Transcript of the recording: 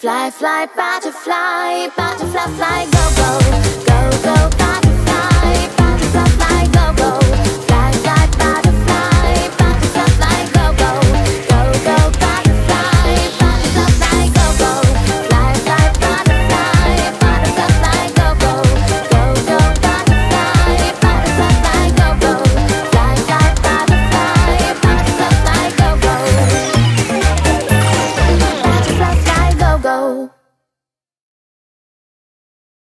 Fly, fly, butterfly, butterfly, fly, go, go, go, go. go.